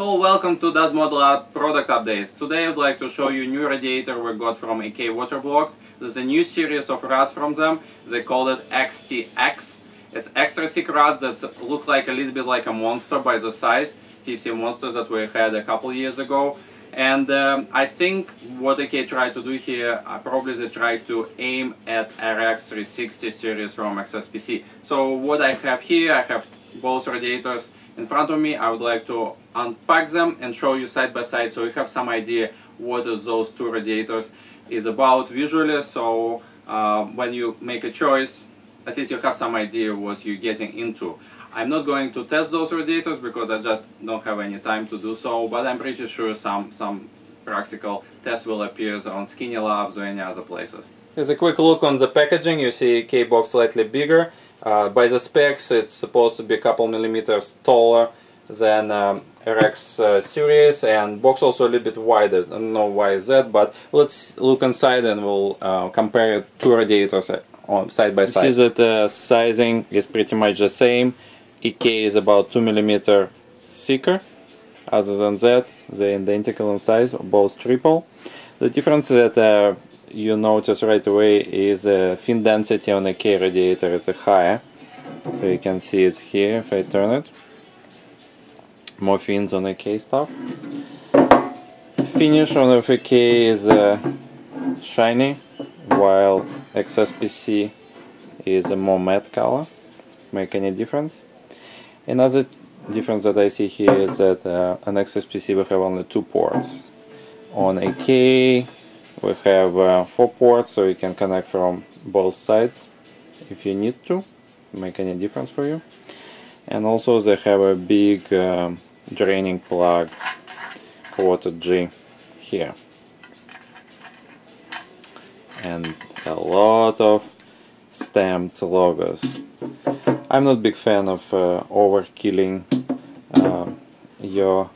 Hello, welcome to DazMode Art product updates. Today I'd like to show you new radiator we got from EK Waterblocks. There's a new series of rods from them. They call it XTX. It's extra thick rods that look like a little bit like a monster by the size. TFC Monstas that we had a couple years ago. And um, I think what EK tried to do here, uh, probably they tried to aim at RX 360 series from XSPC. So what I have here, I have both radiators in front of me. I would like to unpack them and show you side by side so you have some idea what those two radiators is about visually. So uh, when you make a choice, at least you have some idea what you're getting into. I'm not going to test those radiators because I just don't have any time to do so, but I'm pretty sure some, some practical tests will appear on Skinnee Labs or any other places. Here's a quick look on the packaging. You see EK box slightly bigger. Uh, by the specs, it's supposed to be a couple millimeters taller than um, RX uh, series and box also a little bit wider. I don't know why is that, but let's look inside and we'll uh, compare two radiators uh, on side by side. You see that the sizing is pretty much the same. EK is about 2 millimeter thicker. Other than that, they're identical in size, both triple. The difference is that uh, you notice right away is the fin density on the EK radiator is higher. So you can see it here if I turn it. More fins on the EK stuff. Finish on the EK is uh, shiny, while XSPC is a more matte color. Make any difference? Another difference that I see here is that uh, an XSPC will have only two ports. On EK we have uh, four ports so you can connect from both sides if you need to. Make any difference for you. And also they have a big um, draining plug quarter G here. And a lot of stamped logos. I'm not a big fan of uh, overkilling uh, your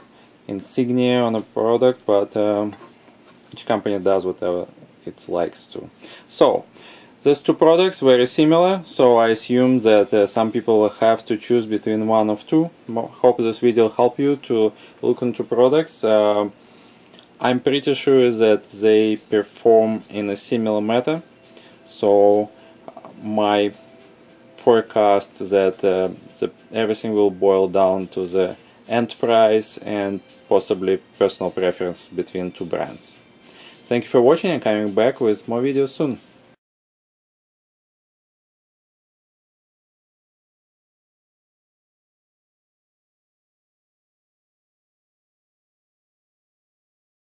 insignia on a product but um, each company does whatever it likes to. So, these two products very similar, so I assume that uh, some people have to choose between one of two. Hope this video help you to look into products. Uh, I'm pretty sure that they perform in a similar manner, so my forecast that uh, the, everything will boil down to the end price and possibly personal preference between two brands. Thank you for watching and coming back with more videos soon.